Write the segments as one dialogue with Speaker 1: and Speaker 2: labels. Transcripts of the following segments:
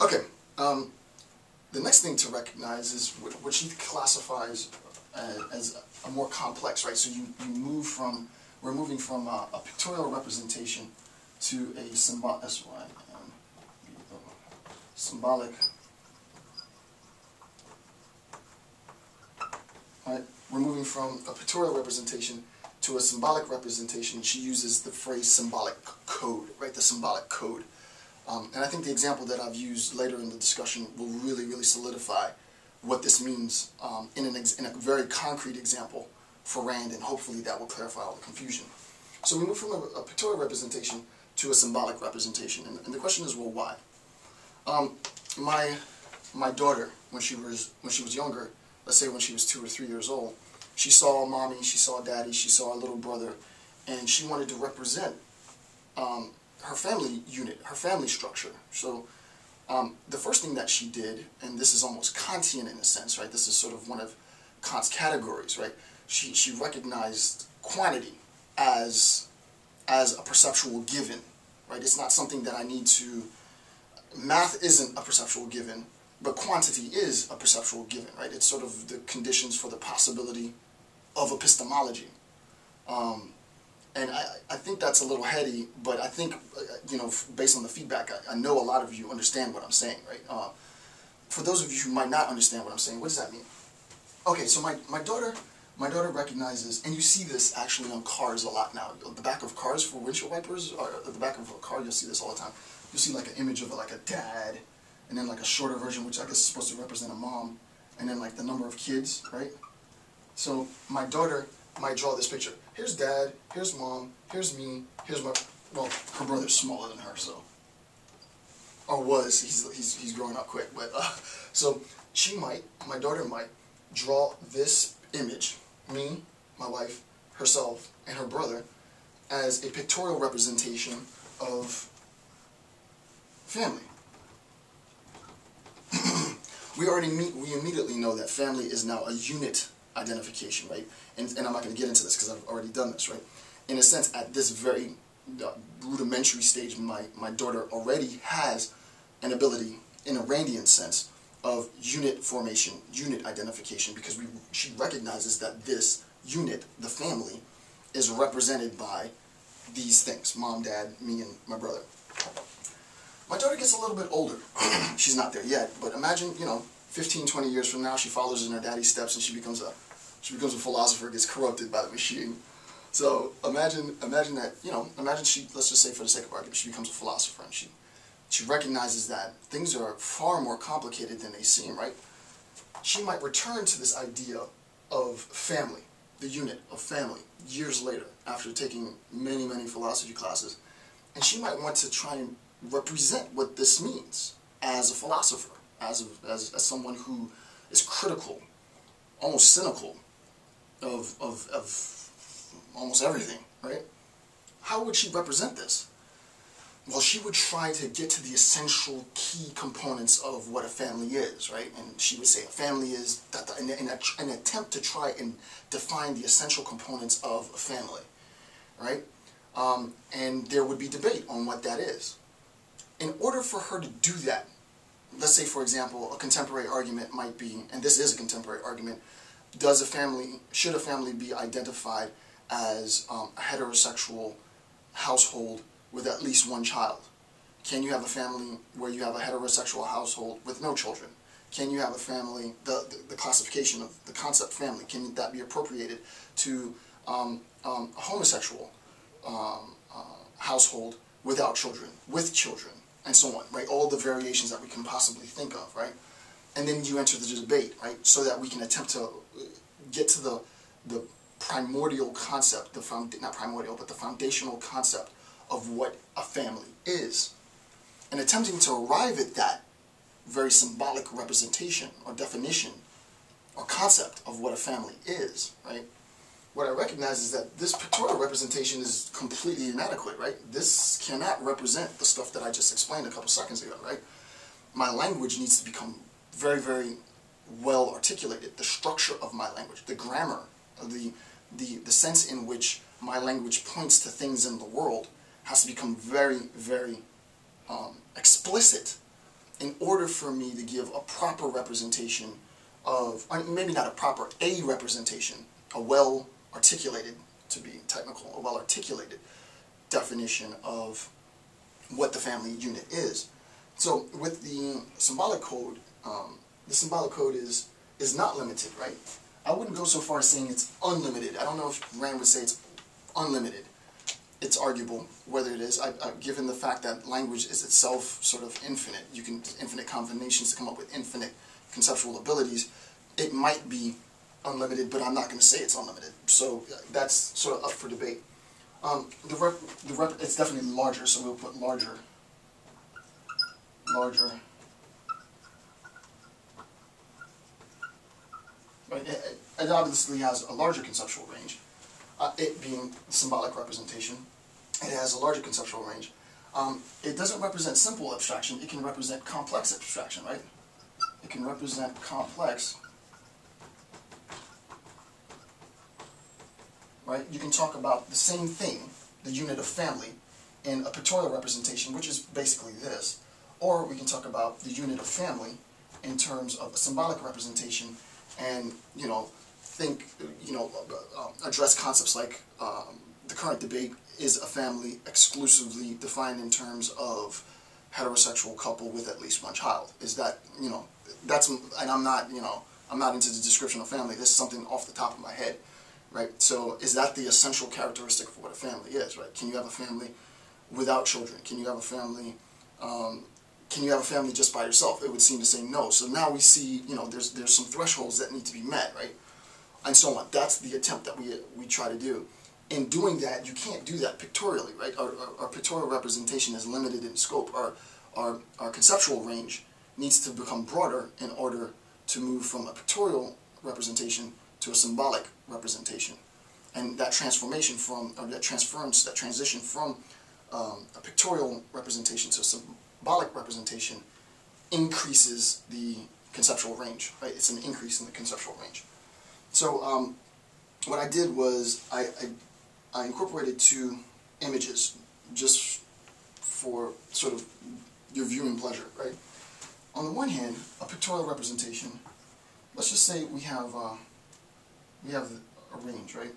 Speaker 1: Okay, um, the next thing to recognize is what, what she classifies as, as a more complex, right? So you, you move from, we're moving from a, a pictorial representation to a symbol, S-Y-M, symbolic, right? We're moving from a pictorial representation to a symbolic representation. She uses the phrase symbolic code, right? The symbolic code. Um, and I think the example that I've used later in the discussion will really, really solidify what this means um, in, an in a very concrete example for Rand, and hopefully that will clarify all the confusion. So we move from a, a pictorial representation to a symbolic representation, and, and the question is, well, why? Um, my my daughter, when she was when she was younger, let's say when she was two or three years old, she saw mommy, she saw daddy, she saw a little brother, and she wanted to represent um, her family unit, her family structure. So um, the first thing that she did, and this is almost Kantian in a sense, right? This is sort of one of Kant's categories, right? She, she recognized quantity as, as a perceptual given, right? It's not something that I need to, math isn't a perceptual given, but quantity is a perceptual given, right? It's sort of the conditions for the possibility of epistemology. Um, and I, I think that's a little heady, but I think, uh, you know, based on the feedback, I, I know a lot of you understand what I'm saying, right? Uh, for those of you who might not understand what I'm saying, what does that mean? Okay, so my, my daughter, my daughter recognizes, and you see this actually on cars a lot now. The back of cars for windshield wipers, or the back of a car, you'll see this all the time. You'll see like an image of like a dad, and then like a shorter version, which I guess is supposed to represent a mom, and then like the number of kids, right? So my daughter might draw this picture. Here's dad, here's mom, here's me, here's my, well, her brother's smaller than her, so, or was, he's, he's, he's growing up quick, but, uh, so she might, my daughter might, draw this image, me, my wife, herself, and her brother, as a pictorial representation of family. we already meet, we immediately know that family is now a unit identification, right? And, and I'm not going to get into this because I've already done this, right? In a sense, at this very uh, rudimentary stage, my, my daughter already has an ability, in a Randian sense, of unit formation, unit identification, because we, she recognizes that this unit, the family, is represented by these things, mom, dad, me, and my brother. My daughter gets a little bit older. She's not there yet, but imagine, you know, 15, 20 years from now, she follows in her daddy's steps and she becomes a she becomes a philosopher, gets corrupted by the machine. So imagine, imagine that, you know, imagine she, let's just say for the sake of argument, she becomes a philosopher and she, she recognizes that things are far more complicated than they seem, right? She might return to this idea of family, the unit of family, years later, after taking many, many philosophy classes. And she might want to try and represent what this means as a philosopher, as, as, as someone who is critical, almost cynical of, of, of almost everything, right? How would she represent this? Well, she would try to get to the essential key components of what a family is, right? And she would say a family is that in, in a, an attempt to try and define the essential components of a family, right? Um, and there would be debate on what that is. In order for her to do that, let's say, for example, a contemporary argument might be, and this is a contemporary argument, does a family, should a family be identified as um, a heterosexual household with at least one child? Can you have a family where you have a heterosexual household with no children? Can you have a family, the, the, the classification of the concept family, can that be appropriated to um, um, a homosexual um, uh, household without children, with children, and so on, right? All the variations that we can possibly think of, right? and then you enter the debate, right? So that we can attempt to uh, get to the the primordial concept, the found not primordial, but the foundational concept of what a family is, and attempting to arrive at that very symbolic representation or definition or concept of what a family is, right? What I recognize is that this pictorial representation is completely inadequate, right? This cannot represent the stuff that I just explained a couple seconds ago, right? My language needs to become very, very well articulated. The structure of my language, the grammar, the, the, the sense in which my language points to things in the world has to become very, very um, explicit in order for me to give a proper representation of, maybe not a proper, a representation, a well articulated, to be technical, a well articulated definition of what the family unit is. So with the symbolic code, um, the symbolic code is is not limited, right? I wouldn't go so far as saying it's unlimited. I don't know if Rand would say it's unlimited. It's arguable whether it is, I, I, given the fact that language is itself sort of infinite. You can infinite combinations to come up with infinite conceptual abilities. It might be unlimited, but I'm not going to say it's unlimited. So that's sort of up for debate. Um, the rep, the rep, it's definitely larger, so we'll put larger, larger. It, it obviously has a larger conceptual range, uh, it being symbolic representation. It has a larger conceptual range. Um, it doesn't represent simple abstraction, it can represent complex abstraction, right? It can represent complex right? You can talk about the same thing, the unit of family, in a pictorial representation, which is basically this, or we can talk about the unit of family in terms of a symbolic representation, and you know, think, you know, uh, address concepts like um, the current debate is a family exclusively defined in terms of heterosexual couple with at least one child. Is that, you know, that's, and I'm not, you know, I'm not into the description of family. This is something off the top of my head right? So is that the essential characteristic of what a family is, right? Can you have a family without children? Can you have a family, um, can you have a family just by yourself? It would seem to say no. So now we see, you know, there's, there's some thresholds that need to be met, right? And so on. That's the attempt that we, we try to do. In doing that, you can't do that pictorially, right? Our, our, our pictorial representation is limited in scope. Our, our, our conceptual range needs to become broader in order to move from a pictorial representation to a symbolic representation. And that transformation from, or that transference, that transition from um, a pictorial representation to a symbolic representation increases the conceptual range, right? It's an increase in the conceptual range. So um, what I did was I, I, I incorporated two images just for sort of your viewing pleasure, right? On the one hand, a pictorial representation, let's just say we have uh, we have a range, right?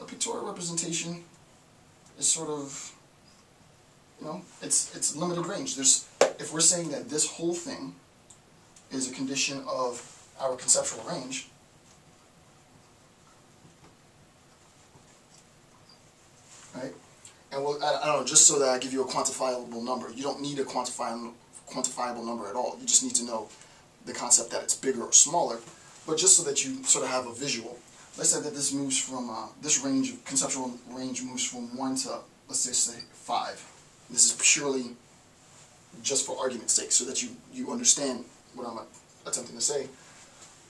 Speaker 1: A pictorial representation is sort of, you know, it's, it's limited range. There's, if we're saying that this whole thing is a condition of our conceptual range, right? And we'll, I, I, don't know, just so that I give you a quantifiable number. You don't need a quantifiable, quantifiable number at all. You just need to know the concept that it's bigger or smaller but just so that you sort of have a visual. Let's say that this moves from, uh, this range, of conceptual range moves from 1 to, let's just say 5. This is purely just for argument's sake, so that you, you understand what I'm attempting to say.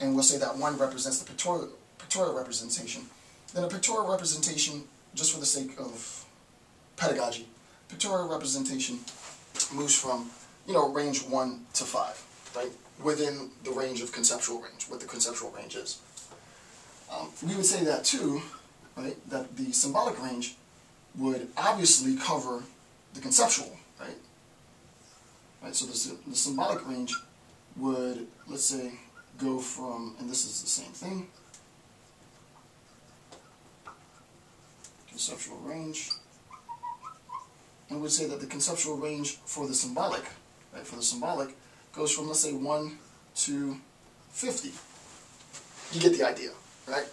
Speaker 1: And we'll say that 1 represents the pictorial, pictorial representation. Then a pictorial representation, just for the sake of pedagogy, pictorial representation moves from, you know, range 1 to 5, right? within the range of conceptual range, what the conceptual range is. Um, we would say that too, right, that the symbolic range would obviously cover the conceptual, right? Right, so the, the symbolic range would, let's say, go from, and this is the same thing, conceptual range, and we'd say that the conceptual range for the symbolic, right, for the symbolic goes from, let's say, 1 to 50. You get the idea, right?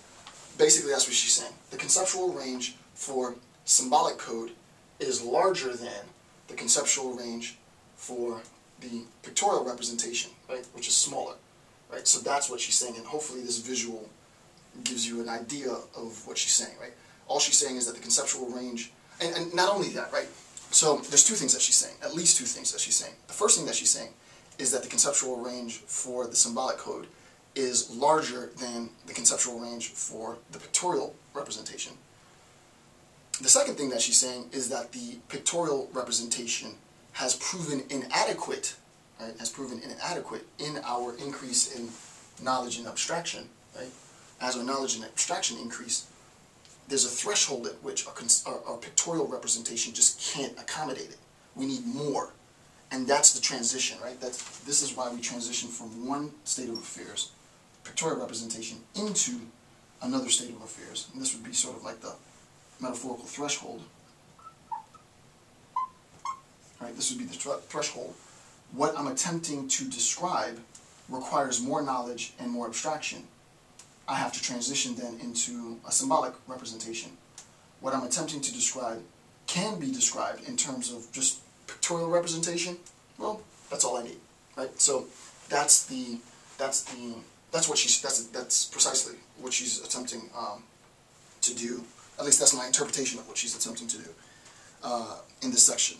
Speaker 1: Basically, that's what she's saying. The conceptual range for symbolic code is larger than the conceptual range for the pictorial representation, right, which is smaller, right? So that's what she's saying, and hopefully this visual gives you an idea of what she's saying, right? All she's saying is that the conceptual range, and, and not only that, right? So there's two things that she's saying, at least two things that she's saying. The first thing that she's saying is that the conceptual range for the symbolic code is larger than the conceptual range for the pictorial representation. The second thing that she's saying is that the pictorial representation has proven inadequate, right, has proven inadequate in our increase in knowledge and abstraction, right? As our knowledge and abstraction increase, there's a threshold at which our, our, our pictorial representation just can't accommodate it. We need more And that's the transition, right? That's, this is why we transition from one state of affairs, pictorial representation, into another state of affairs. And this would be sort of like the metaphorical threshold. Right, this would be the thr- threshold. What I'm attempting to describe requires more knowledge and more abstraction. I have to transition then into a symbolic representation. What I'm attempting to describe can be described in terms of just pictorial representation. Well, that's all I need, right? So that's the that's the that's what she's that's that's precisely what she's attempting um, to do. At least that's my interpretation of what she's attempting to do uh, in this section.